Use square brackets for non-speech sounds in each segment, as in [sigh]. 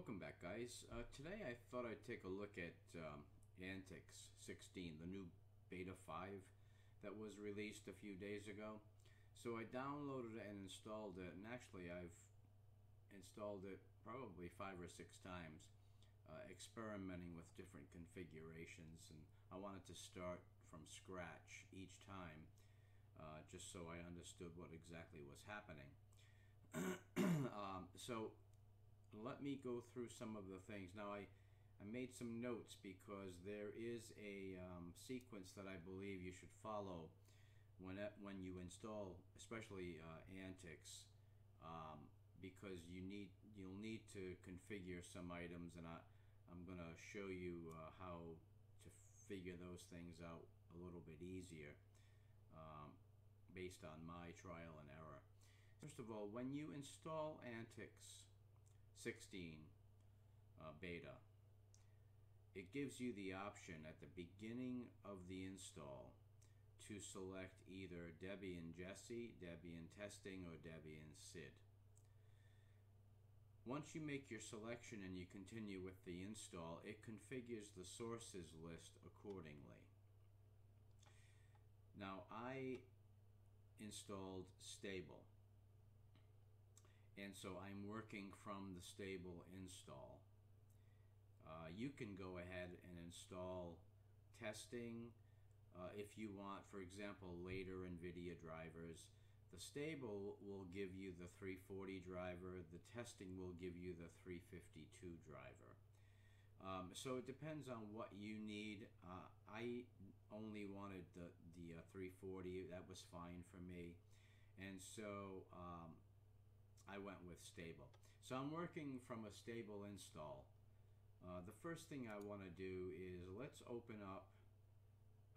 Welcome back guys. Uh, today I thought I'd take a look at um, Antix 16, the new beta 5 that was released a few days ago. So I downloaded and installed it and actually I've installed it probably five or six times uh, experimenting with different configurations and I wanted to start from scratch each time uh, just so I understood what exactly was happening. [clears throat] um, so let me go through some of the things. Now I, I made some notes because there is a um, sequence that I believe you should follow when when you install, especially uh, Antix, um, because you need you'll need to configure some items, and I I'm gonna show you uh, how to figure those things out a little bit easier um, based on my trial and error. First of all, when you install Antix 16 uh, beta, it gives you the option at the beginning of the install to select either Debian Jessie, Debian Testing, or Debian SID. Once you make your selection and you continue with the install, it configures the sources list accordingly. Now I installed stable and so I'm working from the stable install. Uh, you can go ahead and install testing uh, if you want, for example, later NVIDIA drivers. The stable will give you the 340 driver, the testing will give you the 352 driver. Um, so it depends on what you need. Uh, I only wanted the, the uh, 340, that was fine for me. And so um, I went with stable. So I'm working from a stable install. Uh, the first thing I want to do is let's open up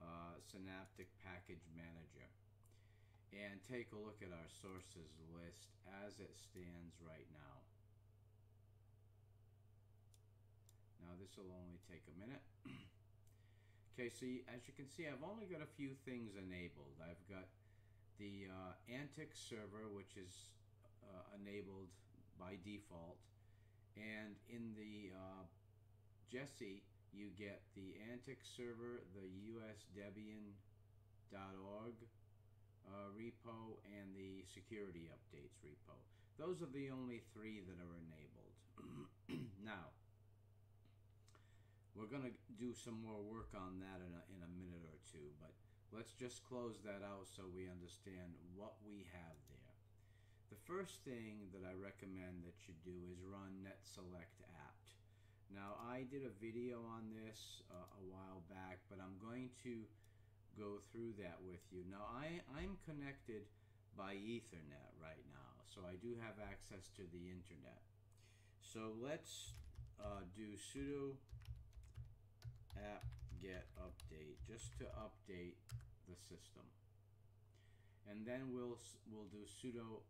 uh, Synaptic Package Manager and take a look at our sources list as it stands right now. Now this will only take a minute. [clears throat] okay, so as you can see, I've only got a few things enabled. I've got the uh, Antix server, which is uh, enabled by default. And in the uh, Jessie, you get the Antix server, the usdebian.org uh, repo, and the security updates repo. Those are the only three that are enabled. [clears throat] now, we're going to do some more work on that in a, in a minute or two, but let's just close that out so we understand what we have there. The first thing that I recommend that you do is run netselect apt. Now I did a video on this uh, a while back, but I'm going to go through that with you. Now I, I'm connected by Ethernet right now, so I do have access to the internet. So let's uh, do sudo apt get update just to update the system. And then we'll we'll do sudo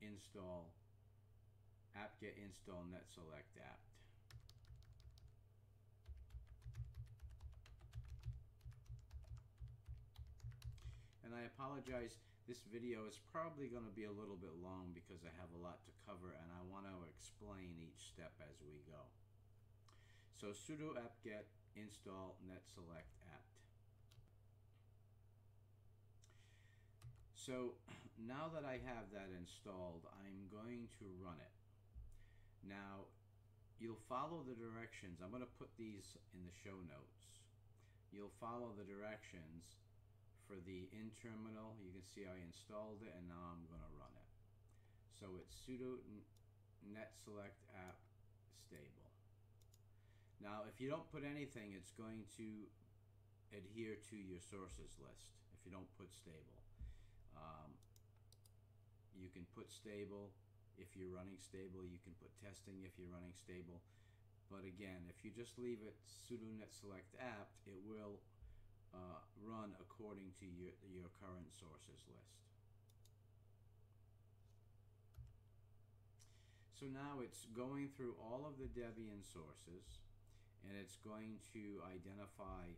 install apt-get install netselect apt. And I apologize, this video is probably going to be a little bit long because I have a lot to cover and I want to explain each step as we go. So sudo apt-get install netselect apt. So [clears throat] now that I have that installed, I'm going to run it. Now, you'll follow the directions. I'm going to put these in the show notes. You'll follow the directions for the in terminal. You can see I installed it and now I'm going to run it. So it's sudo netselect apt stable. Now, if you don't put anything, it's going to adhere to your sources list if you don't put stable. Um, you can put stable if you're running stable. You can put testing if you're running stable. But again, if you just leave it sudo net select apt, it will uh, run according to your, your current sources list. So now it's going through all of the Debian sources and it's going to identify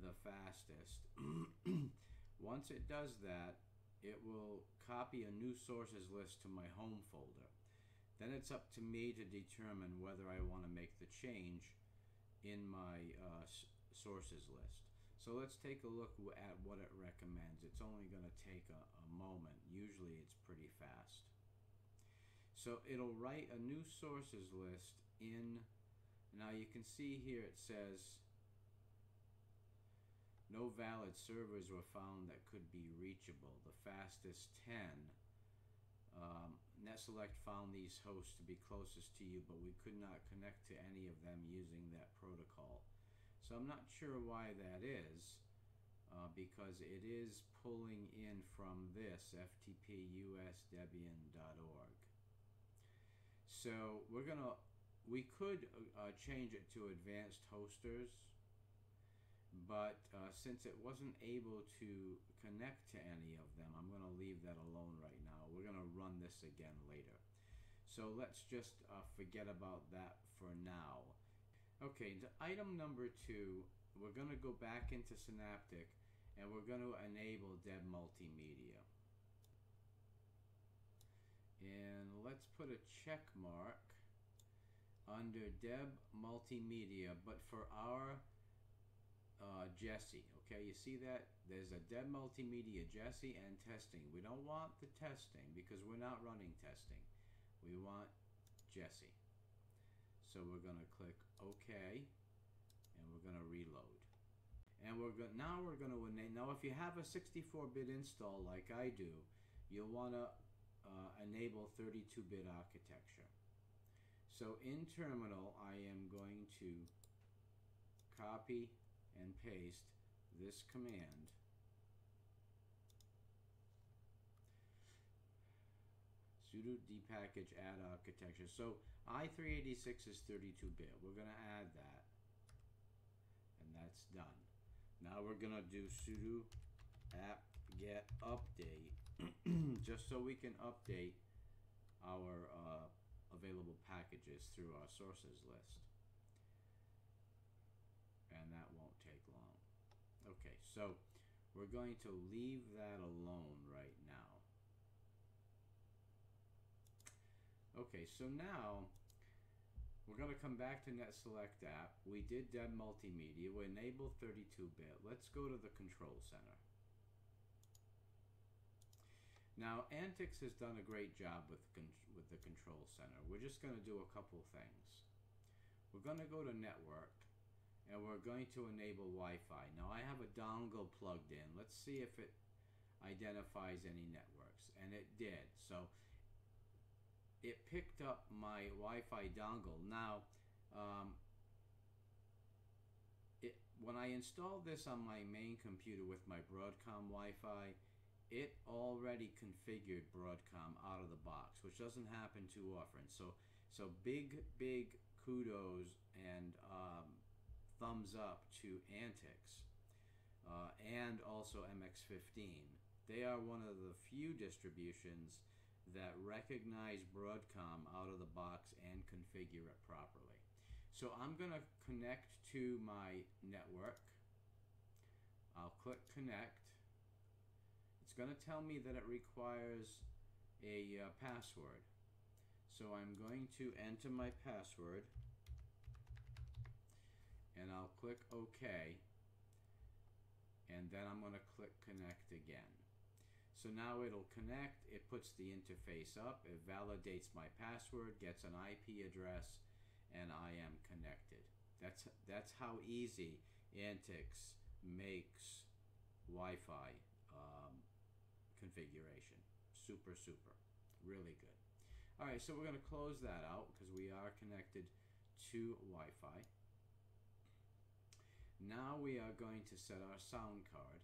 the fastest. [clears throat] Once it does that, it will copy a new sources list to my home folder. Then it's up to me to determine whether I want to make the change in my uh, sources list. So let's take a look at what it recommends. It's only going to take a, a moment. Usually it's pretty fast. So it'll write a new sources list in, now you can see here it says no valid servers were found that could be reachable. The fastest 10 um, NetSelect found these hosts to be closest to you, but we could not connect to any of them using that protocol. So I'm not sure why that is, uh, because it is pulling in from this ftpusdebian.org. So we're gonna, we could uh, change it to advanced hosters, but uh, since it wasn't able to connect to any of them, I'm gonna leave that alone right now we're going to run this again later. So let's just uh, forget about that for now. Okay, to item number two, we're going to go back into Synaptic and we're going to enable Deb Multimedia. And let's put a check mark under Deb Multimedia, but for our uh, Jessie. Okay, you see that? There's a Deb Multimedia Jessie and testing. We don't want the testing because we're not running testing. We want Jessie. So we're going to click OK and we're going to reload. And we're going now we're going to enable. Now, if you have a 64-bit install like I do, you'll want to uh, enable 32-bit architecture. So in terminal, I am going to copy and paste this command sudo dpackage add architecture. So i386 is 32-bit. We're going to add that. And that's done. Now we're going to do sudo apt get update [clears throat] just so we can update our uh, available packages through our sources list. And that. Okay, so we're going to leave that alone right now. Okay, so now we're going to come back to NetSelect apt. We did Deb Multimedia. We enabled 32-bit. Let's go to the control center. Now, Antix has done a great job with, with the control center. We're just going to do a couple things. We're going to go to network and we're going to enable Wi-Fi. Now I have a dongle plugged in. Let's see if it identifies any networks. And it did. So it picked up my Wi-Fi dongle. Now, um, it, when I installed this on my main computer with my Broadcom Wi-Fi, it already configured Broadcom out of the box, which doesn't happen too often. So, so big, big kudos and um, thumbs up to Antix uh, and also MX15. They are one of the few distributions that recognize Broadcom out of the box and configure it properly. So I'm going to connect to my network. I'll click connect. It's going to tell me that it requires a uh, password. So I'm going to enter my password and I'll click OK and then I'm going to click connect again. So now it'll connect, it puts the interface up, it validates my password, gets an IP address, and I am connected. That's, that's how easy Antix makes Wi-Fi um, configuration. Super, super. Really good. All right, so we're going to close that out because we are connected to Wi-Fi. Now we are going to set our sound card.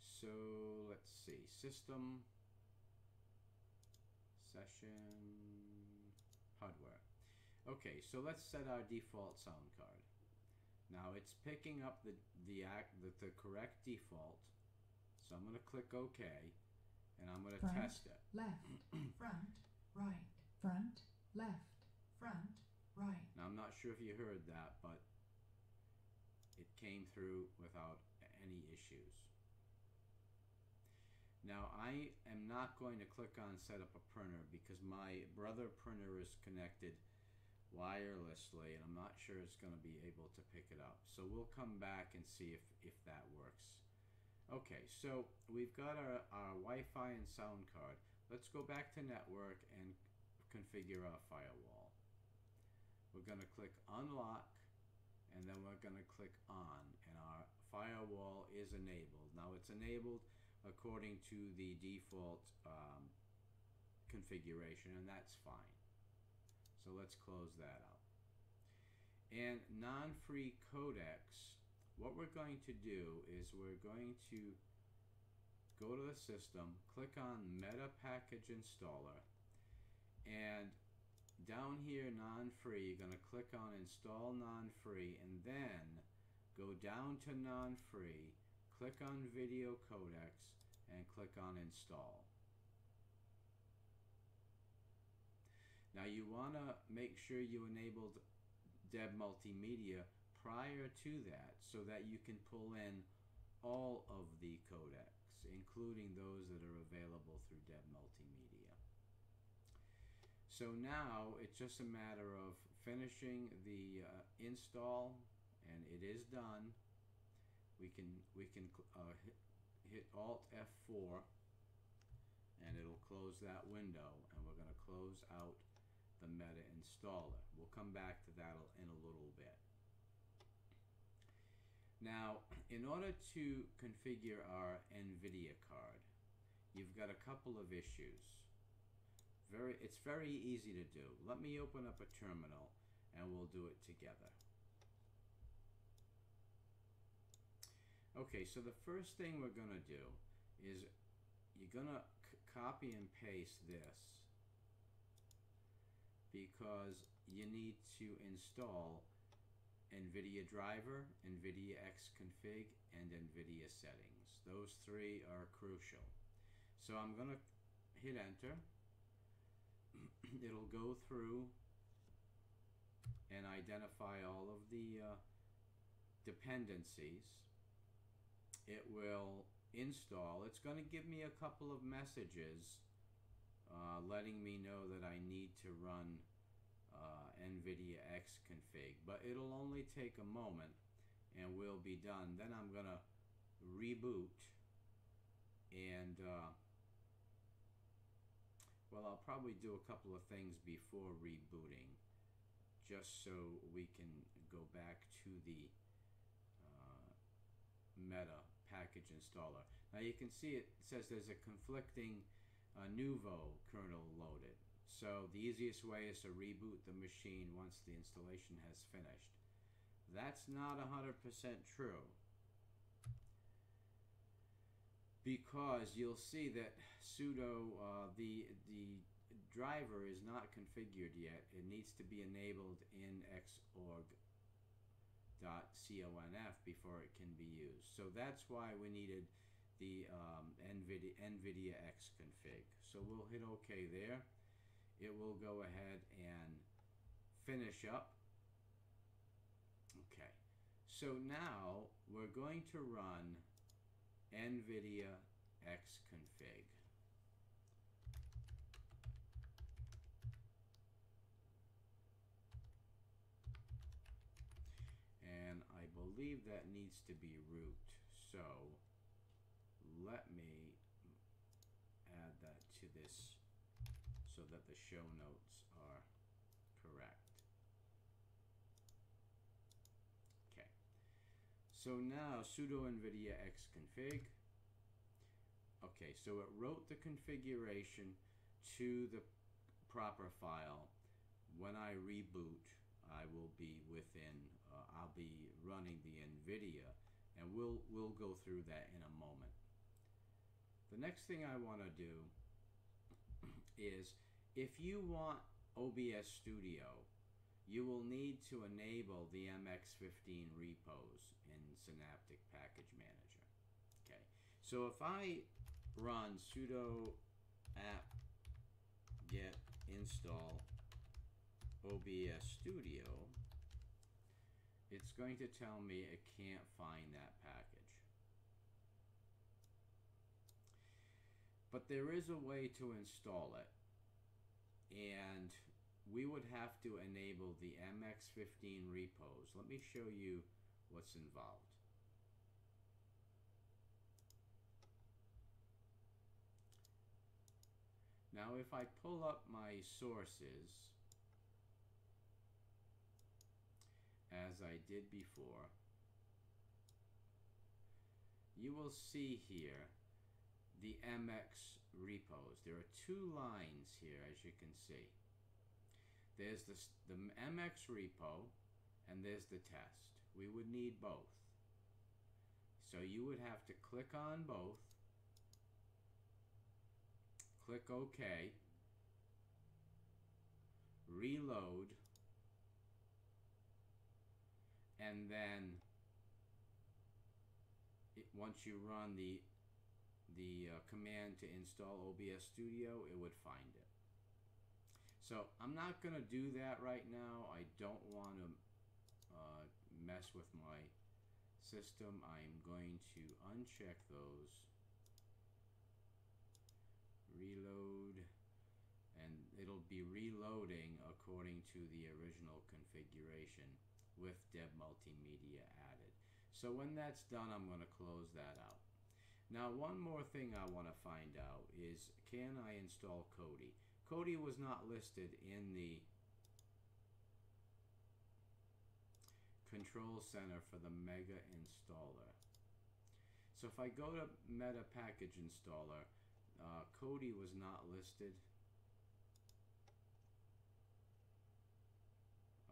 So let's see, system, session, hardware. Okay, so let's set our default sound card. Now it's picking up the, the, act, the, the correct default. So I'm going to click OK and I'm going to test it. Left, [clears throat] front, right, front, left, front, right. Now I'm not sure if you heard that, but came through without any issues. Now I am not going to click on set up a printer because my brother printer is connected wirelessly and I'm not sure it's going to be able to pick it up. So we'll come back and see if, if that works. Okay, so we've got our, our Wi-Fi and sound card. Let's go back to network and configure our firewall. We're going to click unlock and then we're going to click on and our firewall is enabled. Now it's enabled according to the default um, configuration and that's fine. So let's close that out. And non-free codecs, what we're going to do is we're going to go to the system, click on Meta Package Installer, and down here non-free, you're going to click on Install Non-Free, and then go down to non-free, click on Video Codecs, and click on Install. Now you want to make sure you enabled Deb Multimedia prior to that so that you can pull in all of the codecs, including those that are available through Deb Multimedia. So now it's just a matter of finishing the uh, install and it is done. We can we can uh, hit, hit Alt F4 and it'll close that window and we're going to close out the meta installer. We'll come back to that in a little bit. Now, in order to configure our NVIDIA card, you've got a couple of issues. Very, it's very easy to do. Let me open up a terminal and we'll do it together. Okay, so the first thing we're going to do is you're going to copy and paste this because you need to install NVIDIA driver, NVIDIA Xconfig, and NVIDIA settings. Those three are crucial. So I'm going to hit enter. [clears throat] It'll go through and identify all of the uh, dependencies. It will install. It's going to give me a couple of messages uh, letting me know that I need to run uh, NVIDIA Xconfig, but it'll only take a moment and we'll be done. Then I'm going to reboot and uh, well, I'll probably do a couple of things before rebooting just so we can go back to the uh, meta package installer. Now you can see it says there's a conflicting a Nouveau kernel loaded. So the easiest way is to reboot the machine once the installation has finished. That's not 100% true. Because you'll see that sudo, uh, the, the driver is not configured yet. It needs to be enabled in xorg.conf before it can be used. So that's why we needed the um, NVIDIA, NVIDIA config. So we'll hit OK there. It will go ahead and finish up. Okay. So now we're going to run NVIDIA Xconfig. And I believe that needs to be root. So let me add that to this so that the show notes are correct. Okay. So now sudo nvidia xconfig. Okay, so it wrote the configuration to the proper file. When I reboot, I will be within, uh, I'll be running the NVIDIA and we'll, we'll go through that in a moment. The next thing I want to do [clears throat] is if you want OBS Studio, you will need to enable the MX15 repos Synaptic Package Manager. Okay, so if I run sudo apt get install OBS Studio, it's going to tell me it can't find that package. But there is a way to install it. And we would have to enable the MX15 repos. Let me show you what's involved. Now if I pull up my sources as I did before you will see here the MX repos. There are two lines here as you can see. There's this, the MX repo and there's the test. We would need both. So you would have to click on both click OK, reload, and then it, once you run the the uh, command to install OBS Studio, it would find it. So I'm not going to do that right now. I don't want to uh, mess with my system. I'm going to uncheck those reload and it'll be reloading according to the original configuration with Deb Multimedia added. So when that's done, I'm going to close that out. Now, one more thing I want to find out is can I install Kodi? Kodi was not listed in the control center for the Mega installer. So if I go to Meta Package Installer, uh, was not listed.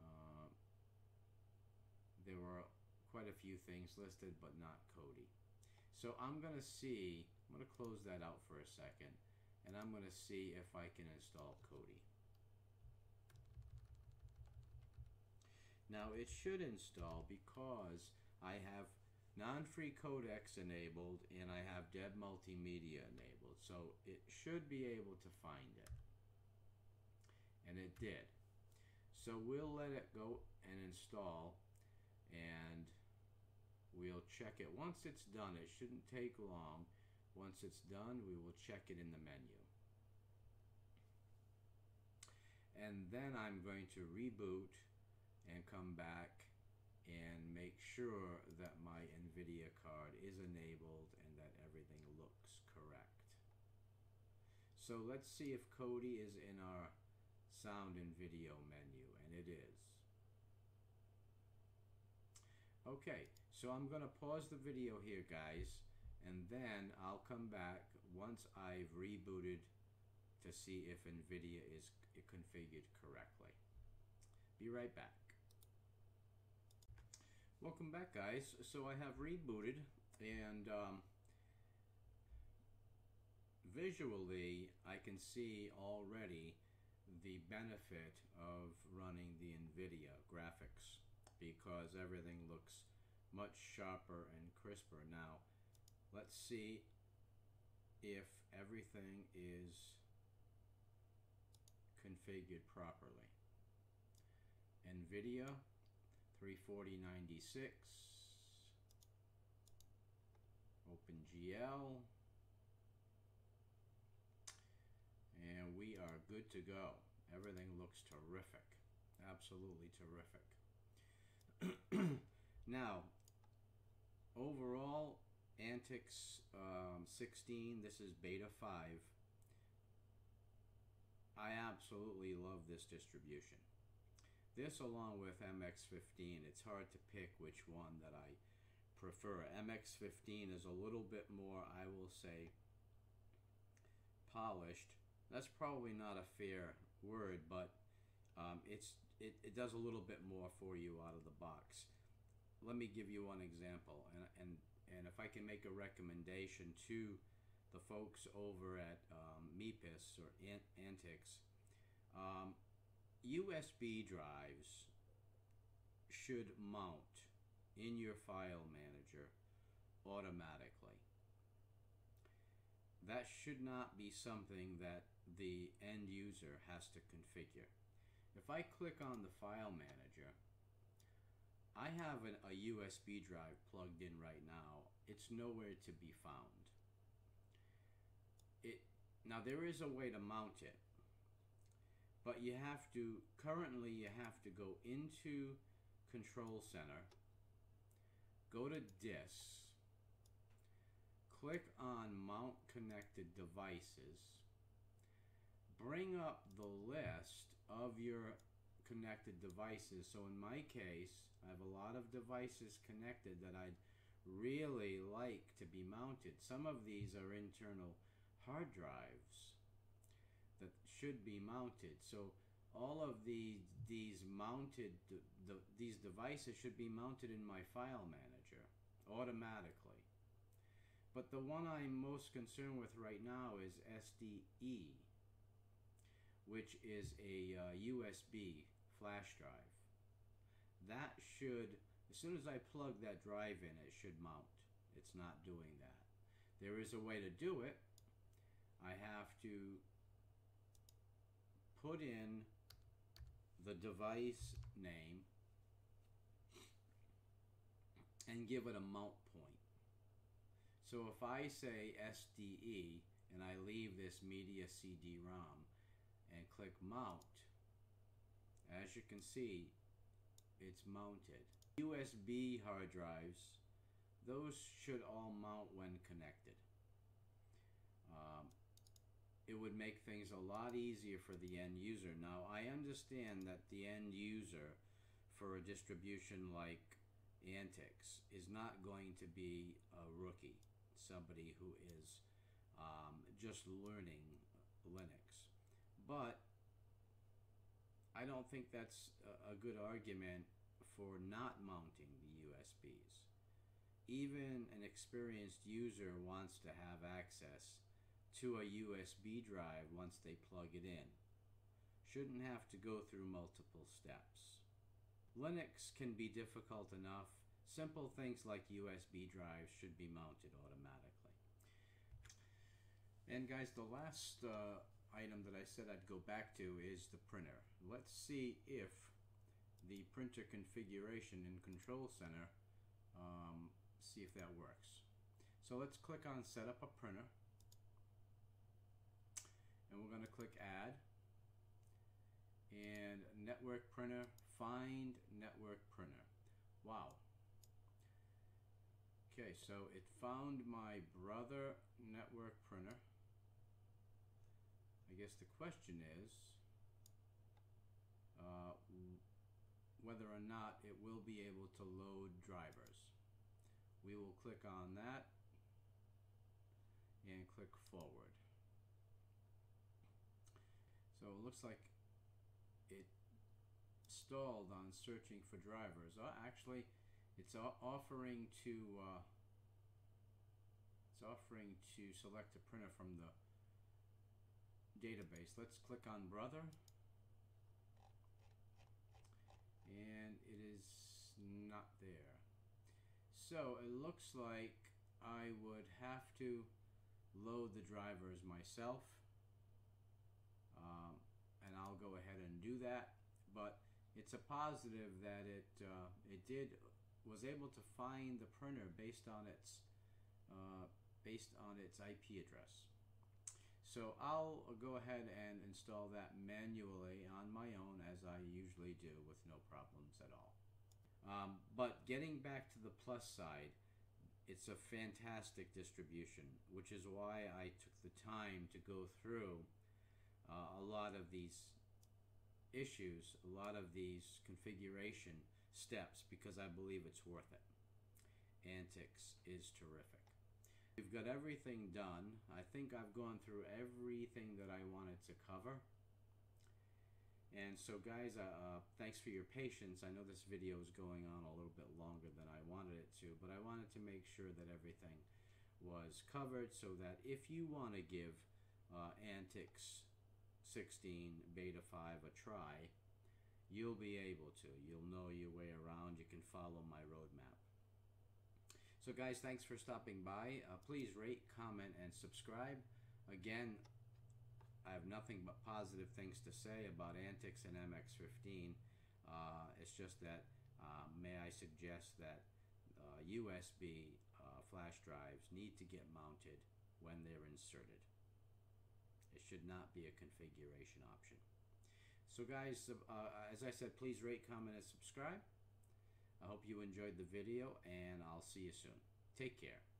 Uh, there were quite a few things listed, but not Kodi. So I'm going to see, I'm going to close that out for a second, and I'm going to see if I can install Kodi. Now it should install because I have non-free codecs enabled and I have Deb Multimedia enabled so it should be able to find it. And it did. So we'll let it go and install and we'll check it. Once it's done, it shouldn't take long. Once it's done, we will check it in the menu. And then I'm going to reboot and come back and make sure that my NVIDIA card is enabled and that everything looks correct. So let's see if Kodi is in our sound and video menu, and it is. Okay, so I'm going to pause the video here, guys, and then I'll come back once I've rebooted to see if NVIDIA is configured correctly. Be right back. Welcome back, guys. So I have rebooted, and um, visually, I can see already the benefit of running the NVIDIA graphics because everything looks much sharper and crisper. Now, let's see if everything is configured properly. NVIDIA 34096 OpenGL and we are good to go. Everything looks terrific. Absolutely terrific. [clears throat] now, overall, Antix um, 16, this is beta 5. I absolutely love this distribution. This along with MX15, it's hard to pick which one that I prefer. MX15 is a little bit more, I will say, polished that's probably not a fair word, but um, it's it, it does a little bit more for you out of the box. Let me give you one example, and and and if I can make a recommendation to the folks over at um, MEPIS or Ant- Antix, um, USB drives should mount in your file manager automatically. That should not be something that the end user has to configure. If I click on the file manager, I have an, a USB drive plugged in right now. It's nowhere to be found. It now there is a way to mount it, but you have to currently you have to go into Control Center, go to Dis, click on Mount Connected Devices, bring up the list of your connected devices. So in my case, I have a lot of devices connected that I'd really like to be mounted. Some of these are internal hard drives should be mounted. So all of the these mounted the, these devices should be mounted in my file manager automatically. But the one I'm most concerned with right now is SDE, which is a uh, USB flash drive. That should, as soon as I plug that drive in, it should mount. It's not doing that. There is a way to do it. I have to put in the device name and give it a mount point. So if I say SDE and I leave this media CD-ROM and click mount, as you can see, it's mounted. USB hard drives, those should all mount when connected. Um, it would make things a lot easier for the end user. Now, I understand that the end user for a distribution like Antix is not going to be a rookie, somebody who is um, just learning Linux. But I don't think that's a good argument for not mounting the USBs. Even an experienced user wants to have access to a USB drive once they plug it in. Shouldn't have to go through multiple steps. Linux can be difficult enough. Simple things like USB drives should be mounted automatically. And guys, the last uh, item that I said I'd go back to is the printer. Let's see if the printer configuration in Control Center, um, see if that works. So let's click on Set up a printer and we're going to click add. And network printer find network printer. Wow. Okay so it found my brother network printer. I guess the question is uh, whether or not it will be able to load drivers. We will click on that and click forward so it looks like it stalled on searching for drivers. Uh, actually, it's offering to uh, it's offering to select a printer from the database. Let's click on brother. And it is not there. So it looks like I would have to load the drivers myself um, and I'll go ahead and do that. But it's a positive that it uh, it did was able to find the printer based on its uh, based on its IP address. So I'll go ahead and install that manually on my own as I usually do with no problems at all. Um, but getting back to the plus side, it's a fantastic distribution, which is why I took the time to go through uh, a lot of these issues, a lot of these configuration steps because I believe it's worth it. Antix is terrific. We've got everything done. I think I've gone through everything that I wanted to cover. And so guys, uh, uh, thanks for your patience. I know this video is going on a little bit longer than I wanted it to, but I wanted to make sure that everything was covered so that if you want to give uh, Antix 16 beta 5 a try, you'll be able to. You'll know your way around. You can follow my roadmap. So guys, thanks for stopping by. Uh, please rate, comment, and subscribe. Again, I have nothing but positive things to say about Antix and MX15. Uh, it's just that, uh, may I suggest that USB uh, uh, flash drives need to get mounted when they're inserted. Should not be a configuration option. So guys, uh, as I said, please rate, comment, and subscribe. I hope you enjoyed the video, and I'll see you soon. Take care.